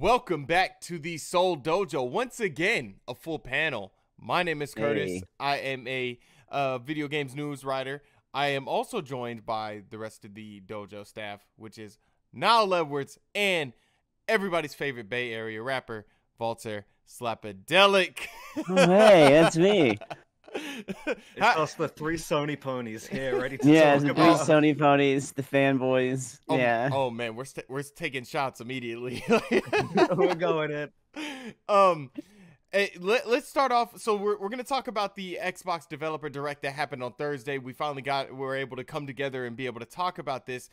Welcome back to the Seoul Dojo. Once again, a full panel. My name is Curtis. Hey. I am a uh, video games news writer. I am also joined by the rest of the dojo staff, which is Niall Edwards and everybody's favorite Bay Area rapper, Voltaire Slapadelic. Oh, hey, that's me. It's How- us, the three Sony ponies here, ready to Yeah, talk the three about. Sony ponies, the fanboys. oh, yeah. Oh man, we're st- we're taking shots immediately. We're going in. um eh, let, us start off so we're, we're going to talk about the xbox developer direct that happened on thursday we finally got we were able to come together and be able to talk about this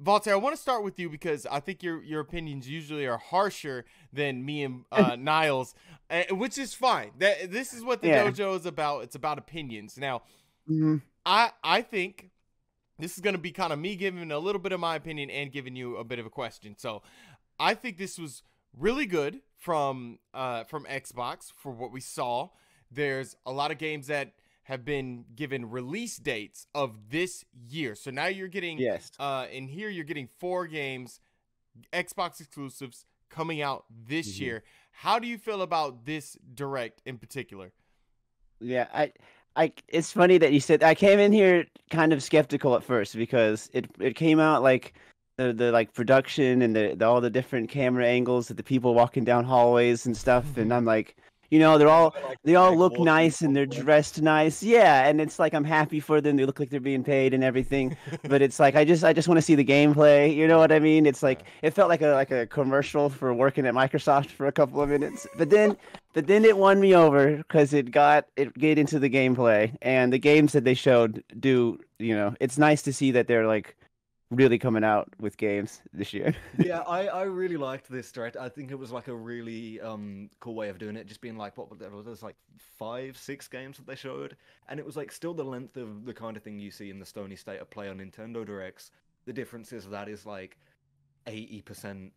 Voltaire, I want to start with you because I think your your opinions usually are harsher than me and uh, Niles, which is fine. That this is what the Yeah. dojo is about. It's about opinions. Now, Mhm. I I think this is going to be kind of me giving a little bit of my opinion and giving you a bit of a question. So, I think this was really good from uh from Xbox for what we saw. There's a lot of games that have been given release dates of this year. So now you're getting Yes. uh in here you're getting four games Xbox exclusives coming out this Mhm. year. How do you feel about this direct in particular? Yeah, I, I. It's funny that you said. I came in here kind of skeptical at first because it it came out like the the like production and the, the all the different camera angles of the people walking down hallways and stuff, and I'm like, you know, they're all they all look nice and they're dressed nice. Yeah, and it's like I'm happy for them. They look like they're being paid and everything. but it's like I just I just want to see the gameplay. You know what I mean? It's like it felt like a like a commercial for working at Microsoft for a couple of minutes. But then but then it won me over because it got it get into the gameplay and the games that they showed do you know it's nice to see that they're like really coming out with games this year. yeah, I, I really liked this direct. I think it was like a really um cool way of doing it. Just being like, what there was like five, six games that they showed, and it was like still the length of the kind of thing you see in the Stony State of Play on Nintendo Directs. The difference is that is like eighty percent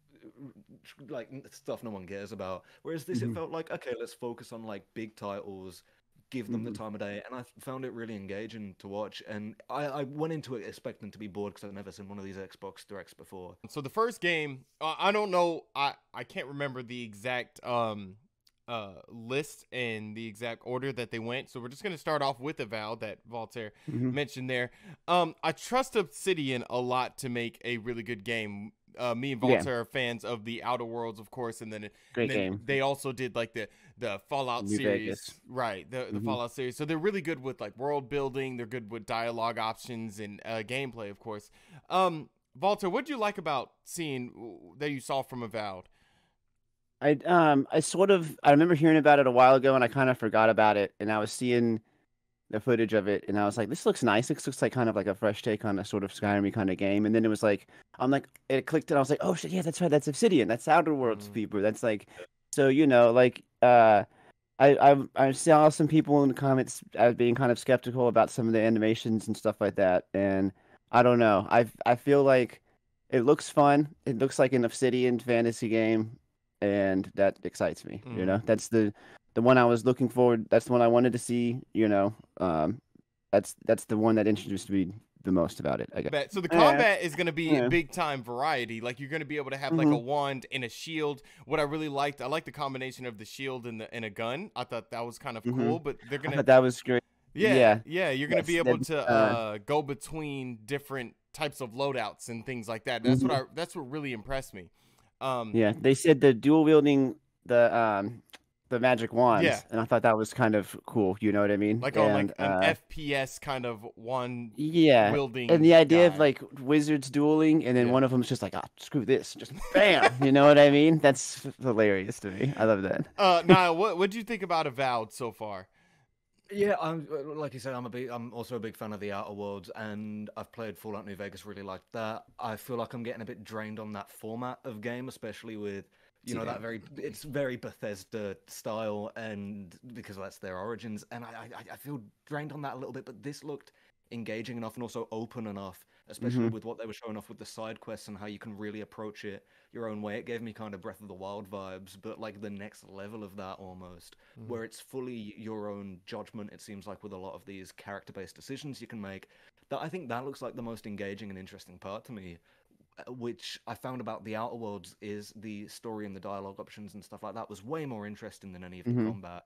like stuff no one cares about. Whereas this, Mhm. it felt like okay, let's focus on like big titles. Give them Mhm. the time of day, and I found it really engaging to watch. And I, I went into it expecting to be bored because I've never seen one of these Xbox directs before. So the first game, uh, I don't know, I I can't remember the exact um uh list and the exact order that they went. So we're just gonna start off with Avowed that Voltaire Mhm. mentioned there. Um, I trust Obsidian a lot to make a really good game. Uh, me and Yeah. Voltaire are fans of the Outer Worlds, of course, and then, Great and then game. They also did like the the Fallout New series, Vegas. right? The the Mhm. Fallout series. So they're really good with like world building. They're good with dialogue options and uh, gameplay, of course. Um, Voltaire, what do you like about seeing that you saw from Avowed? I um I sort of I remember hearing about it a while ago and I kind of forgot about it and I was seeing the footage of it and I was like this looks nice this looks like kind of like a fresh take on a sort of Skyrim kind of game and then it was like I'm like it clicked and I was like oh shit yeah that's right that's Obsidian that's Outer Worlds Mm. people that's like so you know like uh I I I saw some people in the comments as being kind of skeptical about some of the animations and stuff like that and I don't know I I feel like it looks fun it looks like an Obsidian fantasy game and that excites me. You Mhm. know, that's the the one I was looking forward. That's the one I wanted to see. You know, um, that's that's the one that introduced me the most about it. I guess. So the Yeah. combat is going to be Yeah. big time variety. Like you're going to be able to have like a Mhm. wand and a shield. What I really liked, I like the combination of the shield and the and a gun. I thought that was kind of Mhm. cool. But they're gonna that was great. yeah yeah, yeah. you're gonna be able that- to uh, uh, go between different types of loadouts and things like that. That's what I that's what really impressed me. Um, Yeah, they said the dual wielding the um the magic wands, Yeah. and I thought that was kind of cool. You know what I mean? like on like And, an uh, FPS kind of one yeah. wielding. And the idea guy. of like wizards dueling, and then Yeah. one of them's just like, ah, screw this, just bam. you know what I mean? That's hilarious to me. I love that. uh, Niall, what what do you think about Avowed so far? Yeah, I'm like you said. I'm a big. I'm also a big fan of the Outer Worlds, and I've played Fallout New Vegas. Really liked that. I feel like I'm getting a bit drained on that format of game, especially with you know Yeah. that very. It's very Bethesda style, and because that's their origins, and I I, I feel drained on that a little bit. But this looked engaging enough and also open enough, especially Mhm. with what they were showing off with the side quests and how you can really approach it your own way. It gave me kind of Breath of the Wild vibes, but like the next level of that almost Mhm. where it's fully your own judgment. It seems like with a lot of these character-based decisions you can make. That I think that looks like the most engaging and interesting part to me. Which I found about the Outer Worlds is the story and the dialogue options and stuff like that was way more interesting than any of the Mhm. combat.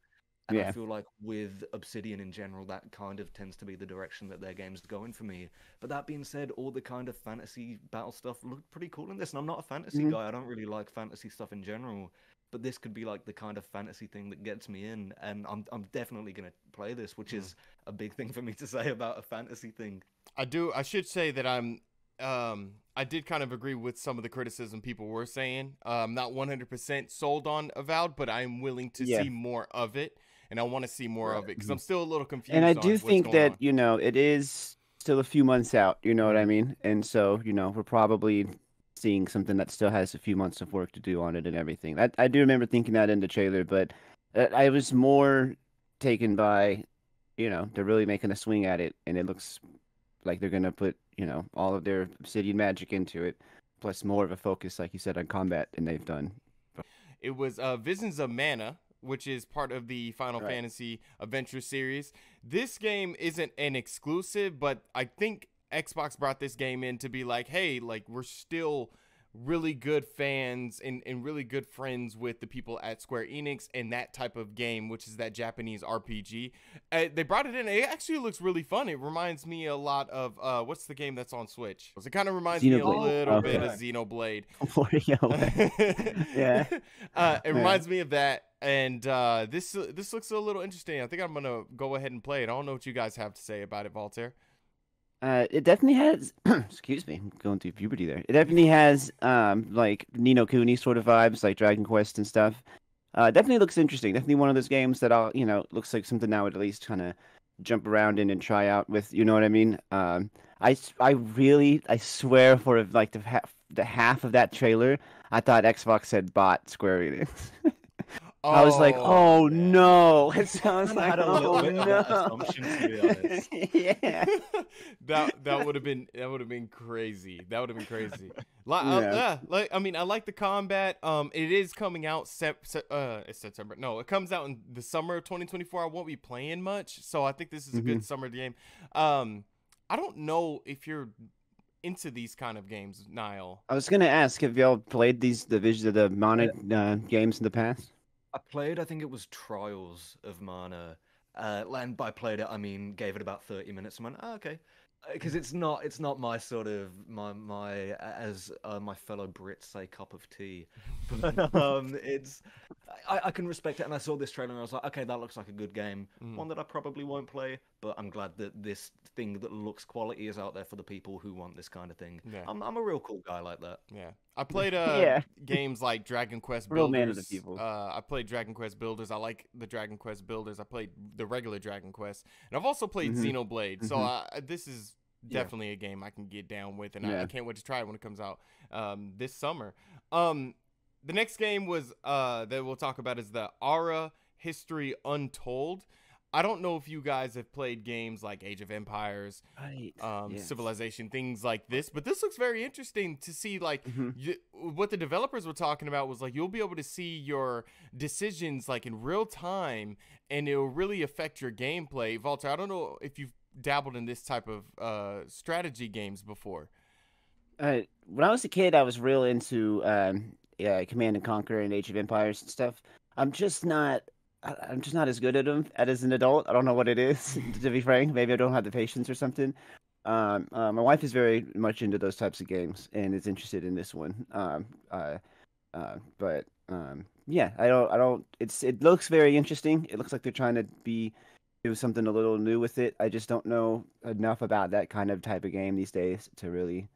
And I feel like with Obsidian in general, that kind of tends to be the direction that their game's going for me. But that being said, all the kind of fantasy battle stuff looked pretty cool in this. And I'm not a fantasy Mhm. guy. I don't really like fantasy stuff in general. But this could be like the kind of fantasy thing that gets me in, and I'm I'm definitely gonna play this, which Mm. is a big thing for me to say about a fantasy thing. I do. I should say that I'm. Um, I did kind of agree with some of the criticism people were saying. Uh, I'm not 100% sold on Avowed, but I'm willing to Yeah. see more of it, and I want to see more of it because I'm still a little confused. and I do think that on. you know it is still a few months out. You know what I mean? And so you know we're probably seeing something that still has a few months of work to do on it and everything. I I do remember thinking that in the trailer, but uh, I was more taken by, you know, they're really making a swing at it, and it looks like they're gonna put you know all of their Obsidian magic into it, plus more of a focus, like you said, on combat than they've done. It was uh, Visions of Mana, which is part of the Final Right. Fantasy Adventure series. This game isn't an exclusive, but I think Xbox brought this game in to be like, hey, like we're still really good fans and, and really good friends with the people at Square Enix and that type of game, which is that Japanese RPG. Uh, they brought it in. It actually looks really fun. It reminds me a lot of uh, what's the game that's on Switch? It kind of reminds me a little Okay. bit of Xenoblade. yeah. uh, it Yeah. reminds me of that, and uh, this this looks a little interesting. I think I'm gonna go ahead and play it. I don't know what you guys have to say about it, Voltaire. Uh, it definitely has. excuse me, I'm going through puberty there. It definitely has um like Ni no Kuni sort of vibes, like Dragon Quest and stuff. Uh, definitely looks interesting. Definitely one of those games that I'll, you know, looks like something I would at least kind of jump around in and try out with. You know what I mean? Um, I really, I swear for like the the half of that trailer, I thought Xbox had bought Square Enix. I was like, oh man. no! It sounds like a little oh bit that assumption, to be honest. no. yeah. that that would have been that would have been crazy. That would have been crazy. Like, uh, Yeah. yeah, like I mean, I like the combat. Um, it is coming out sep- se- uh, it's September. No, it comes out in the summer of 2024. I won't be playing much, so I think this is a good summer game. Um, I don't know if you're into these kind of games, Niall. I was gonna ask, have y'all played these the vision of the Mana uh, games in the past? I played, I think it was Trials of Mana. Uh, and by played it, I mean gave it about thirty minutes and went, oh, okay, because it's not, it's not my sort of my my as uh, my fellow Brits say cup of tea, but um, it's I, I can respect it. And I saw this trailer and I was like, okay, that looks like a good game, Mm. one that I probably won't play, but I'm glad that this thing that looks quality is out there for the people who want this kind of thing. Yeah. I'm I'm a real cool guy like that. Yeah, I played uh Yeah. games like Dragon Quest Real Builders. man of the people. Uh, I played Dragon Quest Builders. I like the Dragon Quest Builders. I played the regular Dragon Quest, and I've also played Mhm. Xenoblade. So Mhm. I, this is Yeah. definitely a game I can get down with, and I, I can't wait to try it when it comes out um, this summer. Um, the next game was uh, that we'll talk about is the Ara History Untold. I don't know if you guys have played games like Age of Empires, Right. um, yes. Civilization, things like this, but this looks very interesting to see like Mhm. you, what the developers were talking about was like you'll be able to see your decisions like in real time and it'll really affect your gameplay Volta, i don't know if you've dabbled in this type of uh, strategy games before Uh, when I was a kid, I was real into um, yeah, Command and Conquer and Age of Empires and stuff. I'm just not. I'm just not as good at them as an adult. I don't know what it is, to be frank. Maybe I don't have the patience or something. Um, uh, my wife is very much into those types of games and is interested in this one. Um, uh, uh, but um, yeah, I don't. I don't. It's. It looks very interesting. It looks like they're trying to be do something a little new with it. I just don't know enough about that kind of type of game these days to really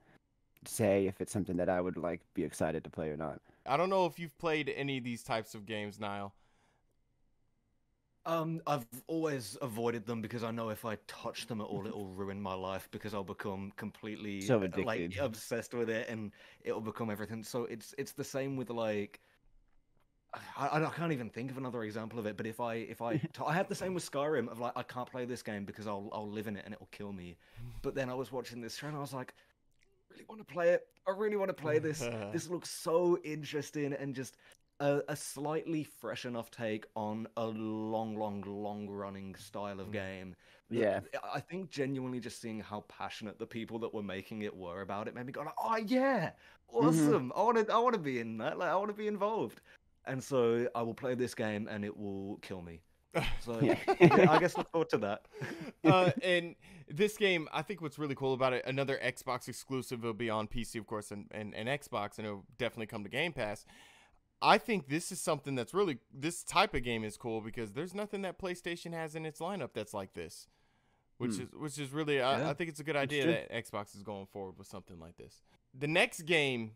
say if it's something that I would like be excited to play or not. i don't know if you've played any of these types of games niall Um, I've always avoided them because I know if I touch them at all, it'll ruin my life because I'll become completely So uh, like obsessed with it and it'll become everything. So it's it's the same with like. I, I can't even think of another example of it, but if I if I t- I had the same with Skyrim of like I can't play this game because I'll I'll live in it and it'll kill me. But then I was watching this show and I was like, I really want to play it. I really want to play this. this looks so interesting and just a, a slightly fresh enough take on a long, long, long running style of Mm. game. Yeah. I think genuinely just seeing how passionate the people that were making it were about it made me go like, oh yeah, Mm-hmm. awesome. I want to, I want to be in that. Like, I want to be involved. And so I will play this game, and it will kill me. So Yeah. I guess look forward to that. uh, and this game, I think what's really cool about it, another Xbox exclusive. It'll be on PC, of course, and, and, and Xbox, and it'll definitely come to Game Pass. I think this is something that's really this type of game is cool because there's nothing that PlayStation has in its lineup that's like this, which Hmm. is which is really I, Yeah. I think it's a good idea that Xbox is going forward with something like this. The next game,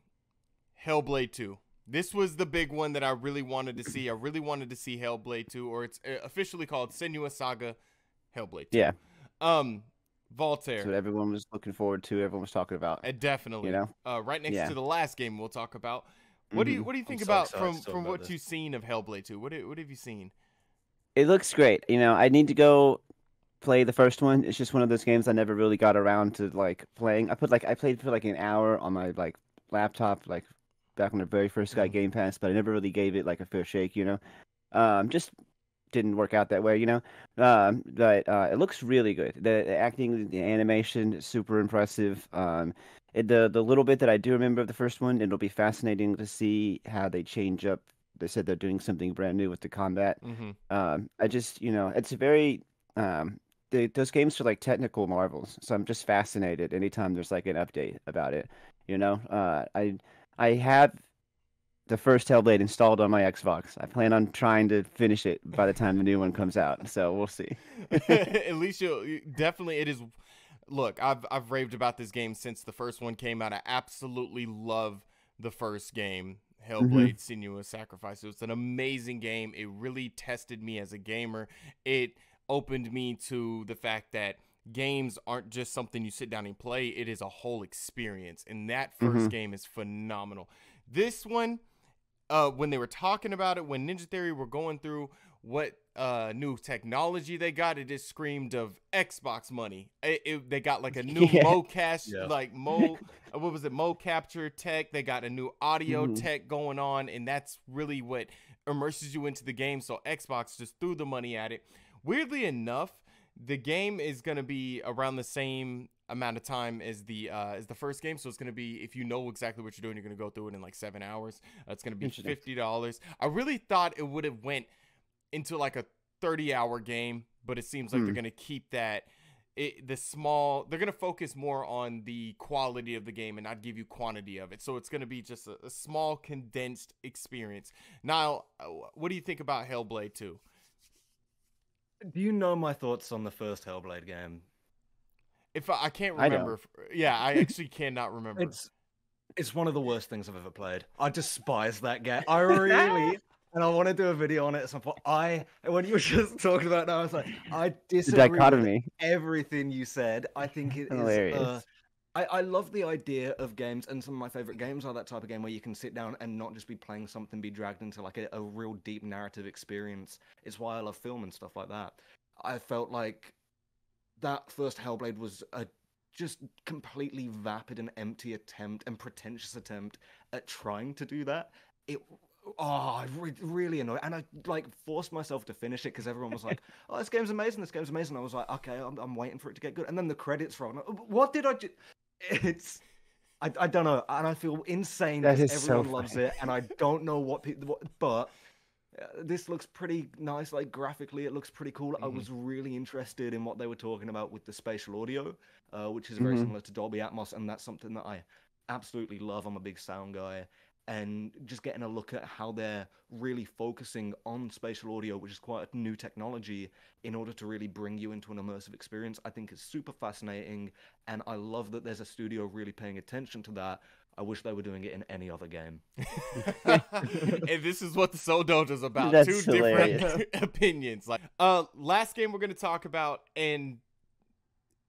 Hellblade Two. This was the big one that I really wanted to see. I really wanted to see Hellblade 2, or it's uh, officially called Senua Saga Hellblade 2. Yeah. Um, Voltaire. That's what everyone was looking forward to. Everyone was talking about. Uh, definitely. You know? uh, right next Yeah. to the last game we'll talk about. What do you Mhm. What do you think so about excited from from about what this. you've seen of Hellblade 2? What What have you seen? It looks great. You know, I need to go play the first one. It's just one of those games I never really got around to like playing. I put like I played for like an hour on my like laptop, like back when the very first got Mhm. Game Pass, but I never really gave it like a fair shake. You know, um, just didn't work out that way. You know, um, but uh, it looks really good. The, the acting, the animation, super impressive. Um, the the little bit that I do remember of the first one, it'll be fascinating to see how they change up. They said they're doing something brand new with the combat Mm-hmm. um, I just, you know, it's a very, um, the, those games are like technical marvels. So I'm just fascinated anytime there's like an update about it. You know, uh, I, I have the first Hellblade installed on my Xbox. I plan on trying to finish it by the time the new one comes out. So we'll see. At least you'll you, definitely it is. Look, I've I've raved about this game since the first one came out. I absolutely love the first game, Hellblade: Senua's Sacrifice. It was an amazing game. It really tested me as a gamer. It opened me to the fact that games aren't just something you sit down and play. It is a whole experience, and that 1st Mhm. game is phenomenal. This one, uh, when they were talking about it, when Ninja Theory were going through what uh new technology they got, it just screamed of Xbox money. It, it- they got like a new Yeah. mo cache, Yeah. like mo, what was it, mo capture tech. They got a new audio Mhm. tech going on, and that's really what immerses you into the game. So Xbox just threw the money at it. Weirdly enough, the game is gonna be around the same amount of time as the uh as the first game so it's going to be if you know exactly what you're doing you're going to go through it in like seven hours uh, it's going to be $50 i really thought it would have went into like a 30 hour game but it seems like they're Hmm. going to keep that it, the small they're going to focus more on the quality of the game and not give you quantity of it so it's going to be just a, a small condensed experience now uh, what do you think about hellblade 2 Do you know my thoughts on the first Hellblade game? if i, I can't I remember if- yeah i actually cannot remember It's it's one of the worst things I've ever played. I despise that game. I really and I want to do a video on it at some point. I when you were just talking about that, I was like, I disagree with everything you said. I think it is. Hilarious. Uh, I, I love the idea of games, and some of my favorite games are that type of game where you can sit down and not just be playing something, be dragged into like a, a real deep narrative experience. It's why I love film and stuff like that. I felt like that first Hellblade was a just completely vapid and empty attempt and pretentious attempt at trying to do that. It oh, I re- really annoyed, and I like forced myself to finish it because everyone was like, "Oh, this game's amazing! This game's amazing!" I was like, "Okay, I'm, I'm waiting for it to get good," and then the credits roll. What did I do? It's I, I don't know, and I feel insane That because so everyone loves it, and I don't know what people. But uh, this looks pretty nice, like graphically, it looks pretty cool. I Mhm. was really interested in what they were talking about with the spatial audio, uh, which is very Mhm. similar to Dolby Atmos, and that's something that I absolutely love. I'm a big sound guy, and just getting a look at how they're really focusing on spatial audio, which is quite a new technology, in order to really bring you into an immersive experience, I think is super fascinating, and I love that there's a studio really paying attention to that. I wish they were doing it in any other game. and this is what the Seoul Dojo is about. That's Two hilarious. different opinions. Like, uh, last game we're gonna talk about and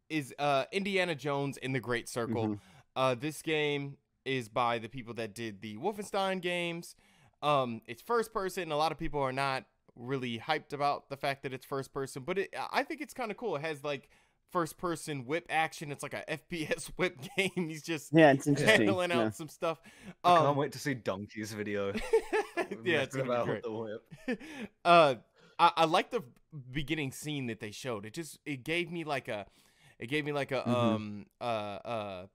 is uh Indiana Jones in the Great Circle. Mhm. Uh, this game is by the people that did the Wolfenstein games. Um, it's first person. A lot of people are not really hyped about the fact that it's first person, but it, I think it's kind of cool. It has like first person whip action. It's like a FPS whip game. He's just Yeah, it's interesting. handling out yeah. some stuff. I Um, can't wait to see Dunkey's video. yeah, it's messing gonna be about great. the whip. uh, I, I like the beginning scene that they showed. It just it gave me like a, it gave me like a Mhm. um uh uh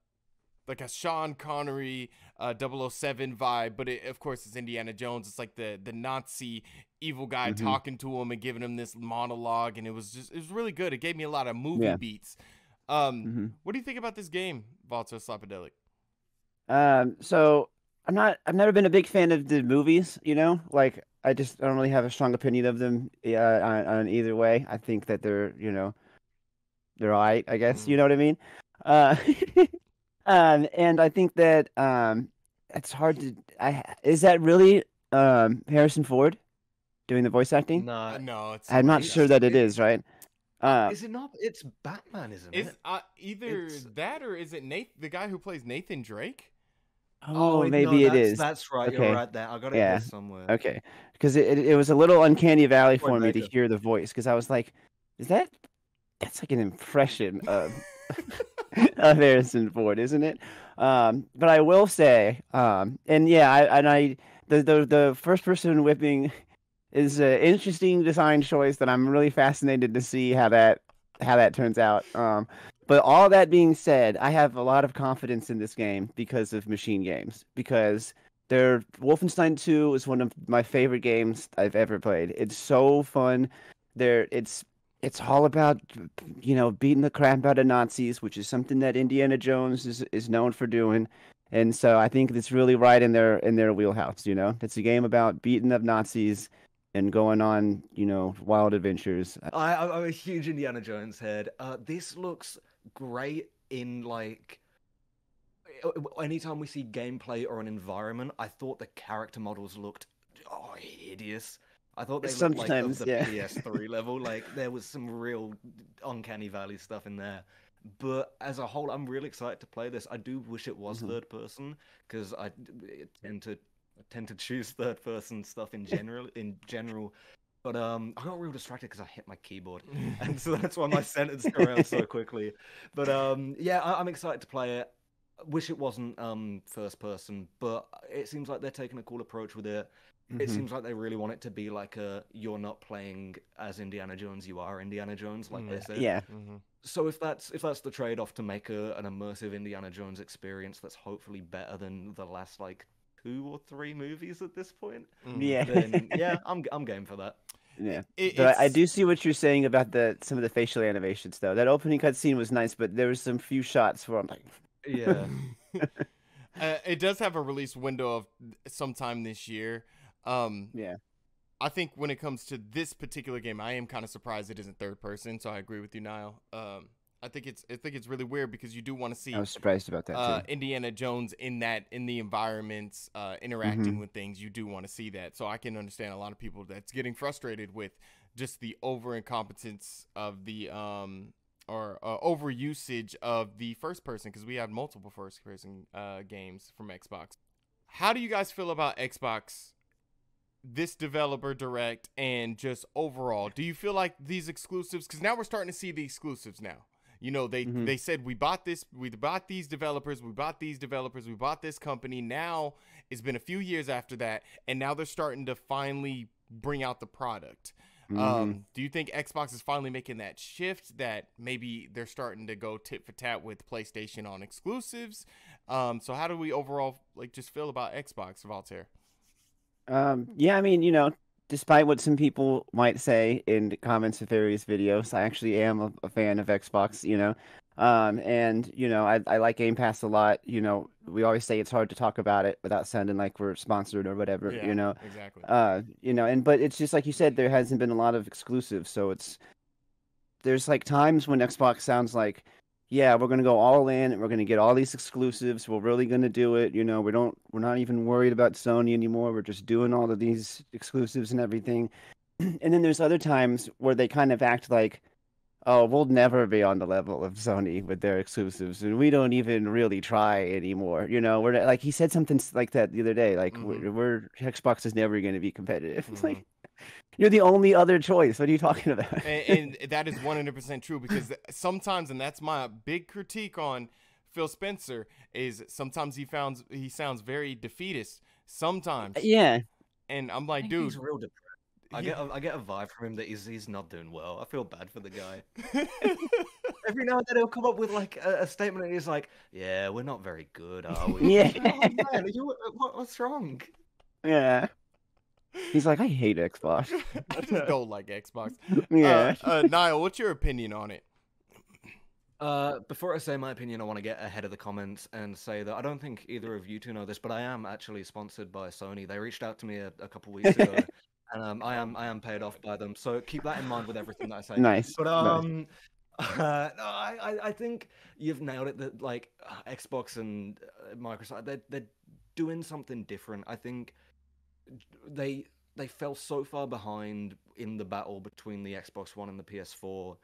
like a Sean Connery uh 007 vibe, but it, of course it's Indiana Jones. It's like the the Nazi evil guy Mhm. talking to him and giving him this monologue, and it was just it was really good. It gave me a lot of movie Yeah. beats. Um, Mhm. what do you think about this game, Voltaire Slapadelic? Um, so I'm not. I've never been a big fan of the movies. You know, like I just I don't really have a strong opinion of them. Yeah, on, on either way. I think that they're you know, they're alright. I guess Mhm. you know what I mean. Uh, um, and I think that um, it's hard to. I is that really um Harrison Ford doing the voice acting? Uh, Nah, no, it's I'm not sure that it it- is right. Uh, is it not? It's Batman, isn't Is it? uh, either It's- that or is it Nate, the guy who plays Nathan Drake? oh, wait, no, maybe it that's- That's right. Okay. You're right there. I got it Yeah. somewhere. Okay, because it, it it was a little uncanny valley Troy for me to hear the voice because I was like, is that that's like an impression of of Harrison Ford, isn't it? Um, but I will say, um, and yeah, I and I the the the first person whipping is an interesting design choice that I'm really fascinated to see how that how that turns out. Um, but all that being said, I have a lot of confidence in this game because of MachineGames because they're Wolfenstein 2 is one of my favorite games I've ever played. It's so fun. There it's it's all about you know beating the crap out of Nazis, which is something that Indiana Jones is is known for doing. And so I think it's really right in their in their wheelhouse, you know. It's a game about beating up Nazis and going on, you know, wild adventures. I, I'm a huge Indiana Jones head. Uh, this looks great in like. Anytime we see gameplay or an environment, I thought the character models looked oh hideous. I thought they looked like Sometimes, of the yeah. PS3 level. Like there was some real uncanny valley stuff in there. But as a whole, I'm really excited to play this. I do wish it was Mhm. third person because I tend to I tend to choose third person stuff in general. In general, but um, I got real distracted because I hit my keyboard, and so that's why my sentence around so quickly. But um, yeah, I- I'm excited to play it. Wish it wasn't um first person, but it seems like they're taking a cool approach with it. It Mhm. seems like they really want it to be like a you're not playing as Indiana Jones, you are Indiana Jones, like they Mm. said. Yeah. Mhm. So if that's if that's the trade off to make a, an immersive Indiana Jones experience that's hopefully better than the last like two or three movies at this point, Mhm. Yeah. then yeah, I'm I'm game for that. Yeah. It- But I, I do see what you're saying about the some of the facial animations though. That opening cutscene was nice, but there was some few shots where I'm like, Yeah. uh, it does have a release window of sometime this year. Um, yeah. I think when it comes to this particular game, I am kind of surprised it isn't third person. So I agree with you, Niall. Um, I think it's I think it's really weird because you do want to see I was surprised about that uh, too. Indiana Jones in that in the environments, uh, Mm-hmm. interacting with things. You do want to see that. So I can understand a lot of people that's getting frustrated with just the over incompetence of the um or uh, over usage of the first person because we have multiple first person uh, games from Xbox. How do you guys feel about Xbox? This developer direct and just overall, do you feel like these exclusives? Because now we're starting to see the exclusives now. You know, they Mhm. they said we bought this, we bought these developers, we bought these developers, we bought this company. Now it's been a few years after that, and now they're starting to finally bring out the product. Mhm. Um, do you think Xbox is finally making that shift that maybe they're starting to go tit for tat with PlayStation on exclusives? Um, so how do we overall like just feel about Xbox, Voltaire? Um, yeah, I mean, you know, despite what some people might say in the comments of various videos, I actually am a, a fan of Xbox, you know. Um, and you know, I I like Game Pass a lot. You know, we always say it's hard to talk about it without sounding like we're sponsored or whatever, Yeah, you know. exactly. Uh, you know, and but it's just like you said, there hasn't been a lot of exclusives, so it's there's like times when Xbox sounds like, yeah, we're gonna go all in and we're gonna get all these exclusives. We're really gonna do it. You know, we don't we're not even worried about Sony anymore. We're just doing all of these exclusives and everything. and then there's other times where they kind of act like, oh, we'll never be on the level of Sony with their exclusives, and we don't even really try anymore. You know, we're like he said something like that the other day. Like Mhm. we're, we're Xbox is never going to be competitive. It's like You're the only other choice. What are you talking about? and, and that is 100% true because sometimes and that's my big critique on Phil Spencer is sometimes he founds he sounds very defeatist sometimes. Uh, yeah. And I'm like, think dude, he's real depressed. I Yeah. get a, I get a vibe from him that he's he's not doing well. I feel bad for the guy. Every now and then he'll come up with like a, a statement and he's like, "Yeah, we're not very good, are we?" Yeah. oh, man, are you, what, what's wrong? Yeah. He's like, I hate Xbox. I just don't like Xbox. Yeah. Uh, uh, Niall, what's your opinion on it? Uh, before I say my opinion, I want to get ahead of the comments and say that I don't think either of you two know this, but I am actually sponsored by Sony. They reached out to me a, a couple weeks ago, and um, I am I am paid off by them. So keep that in mind with everything that I say. nice. But nice. um, uh, no, I, I I think you've nailed it. That like uh, Xbox and uh, Microsoft, they're they're doing something different. I think they they fell so far behind in the battle between the Xbox One and the PS4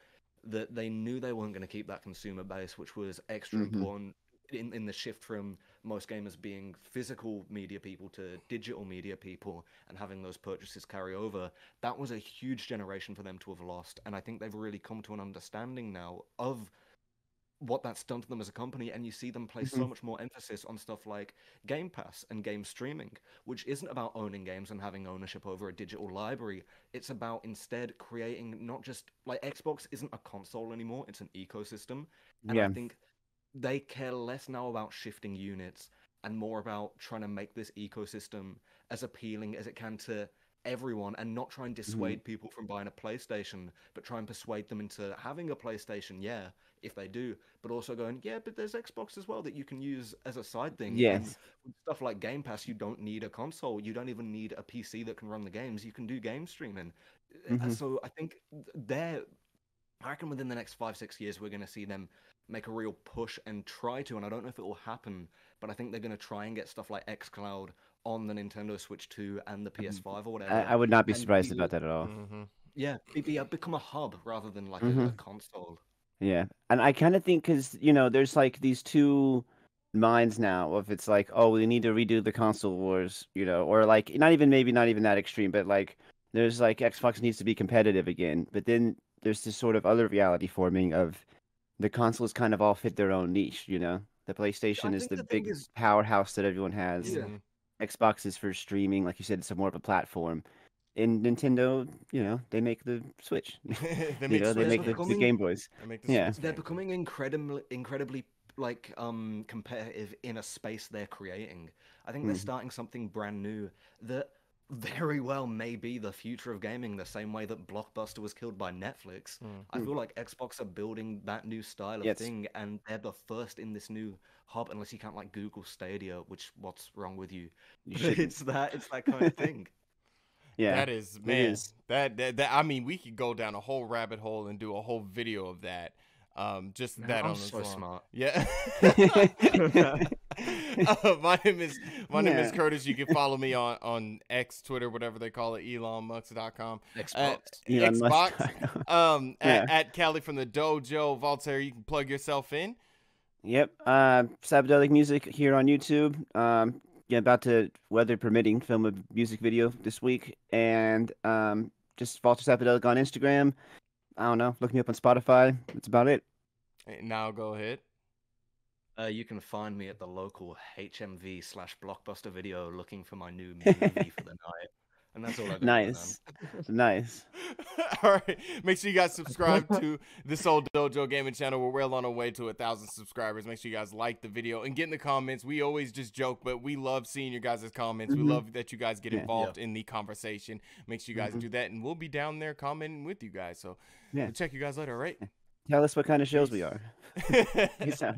that they knew they weren't going to keep that consumer base, which was extra Mhm. important in in the shift from most gamers being physical media people to digital media people and having those purchases carry over that was a huge generation for them to have lost and i think they've really come to an understanding now of what that's done to them as a company and you see them place so Mhm. much more emphasis on stuff like game pass and game streaming which isn't about owning games and having ownership over a digital library it's about instead creating not just like xbox isn't a console anymore it's an ecosystem and yeah. i think they care less now about shifting units and more about trying to make this ecosystem as appealing as it can to everyone and not try and dissuade people from buying a PlayStation, but try and persuade them into having a PlayStation, yeah, if they do, but also going, yeah, but there's Xbox as well that you can use as a side thing. Yes. with stuff like Game Pass, you don't need a console. You don't even need a PC that can run the games. You can do game streaming. Uh, Mhm. So I think th- they're, I reckon within the next five, six years, we're going to see them make a real push and try to, and I don't know if it will happen, but I think they're going to try and get stuff like xCloud on the Nintendo Switch 2 and the PS5 or whatever. I, I would not be surprised people- about that at all. Mhm. yeah, be, be, become a hub rather than like a, a Mhm. console. Yeah, and I kind of think because you know, there's like these two minds now of it's like, oh, we need to redo the console wars, you know, or like not even maybe not even that extreme, but like there's like Xbox needs to be competitive again, but then there's this sort of other reality forming of the consoles kind of all fit their own niche, you know. The PlayStation is the, the big is- powerhouse that everyone has. Yeah. Xbox is for streaming, like you said, it's a more of a platform. And Nintendo, you know, they make the Switch. they you make know, they make Switch the, the Game Boys. They make the Yeah. Switch They're becoming incredibly, incredibly like um competitive in a space they're creating. I think they're Mhm. starting something brand new that very well may be the future of gaming. The same way that Blockbuster was killed by Netflix. Mm. I Mm. feel like Xbox are building that new style of Yes. thing, and they're the first in this new hub. Unless you can't like Google Stadia, which what's wrong with you? You it's that it's that kind of thing. Yeah. That is man. is. That, that that I mean, we could go down a whole rabbit hole and do a whole video of that. Um, just Man, that I'm on its so own. smart. Yeah. uh, my name is my name is Curtis. You can follow me on on X, Twitter, whatever they call it, elonmusk.com. Xbox. Elon Musk. Xbox. Um, Yeah. at, at Kali from the Dojo, Voltaire. You can plug yourself in. Yep. Uh, Slapadelic Music here on YouTube. Um, yeah, about to, weather permitting, film a music video this week, and um, just Voltaire Slapadelic on Instagram. I don't know. Look me up on Spotify. That's about it. Now go ahead. Uh, you can find me at the local HMV slash Blockbuster video looking for my new movie for the night. And that's all I got. Nice. Nice. All right. Make sure you guys subscribe to this old Dojo Gaming channel. We're well on our way to a thousand subscribers. Make sure you guys like the video and get in the comments. We always just joke, but we love seeing your guys' comments. We Mhm. love that you guys get Yeah. involved in the conversation. Make sure you guys Mhm. do that, and we'll be down there commenting with you guys. So Yeah. we'll check you guys later, all right? Tell us what kind of shows we are. Peace. Peace out.